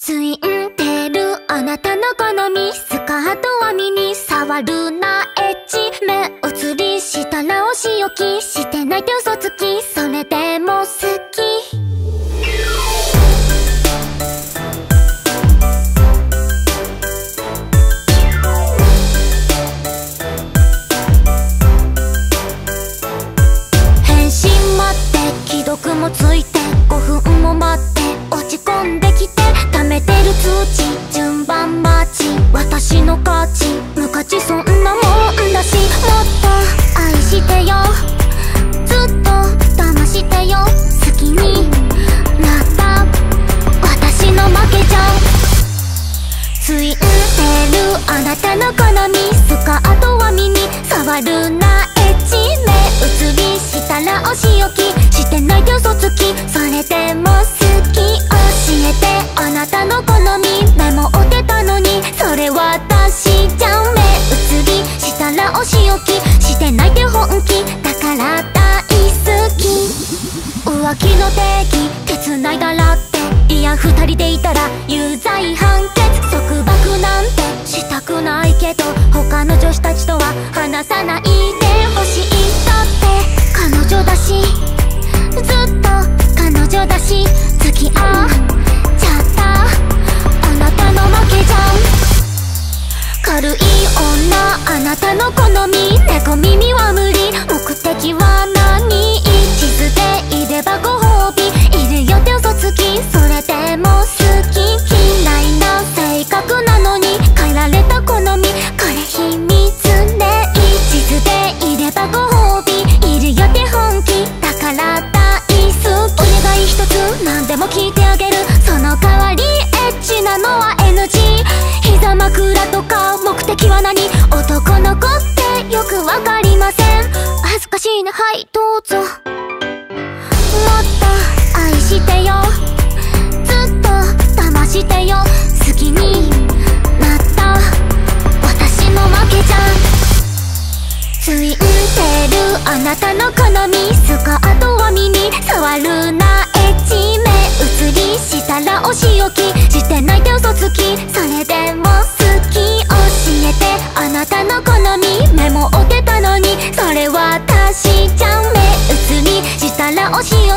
ツインテールあなたの好みスカートは身に触るなエッチ目移りした直し置きしあなたの好みスカートはミニ触るなエッチ目移りしたらお仕置きしてないで嘘つきそれでも好き教えてあなたの好みメモってたのにそれ私じゃん目移りしたらお仕置きしてないで本気だから大好き浮気の定義手繋いだらっていや二人でいたら有罪判決束なんてしたくないけど他の女子たちとは話さないでほしい。だって彼女だし。ればご褒美いるよって本気だから大好きお願い一つ何でも聞いてあげるその代わりエッチなのは NG 膝枕とか目的は何？男の子ってよくわかりません。恥ずかしいね。はいどうぞ。もっと愛してよ。きして泣いて嘘つき。それでも好き。教えて。あなたの好み。メモ置けたのに。それは私じゃん目移りしたら教え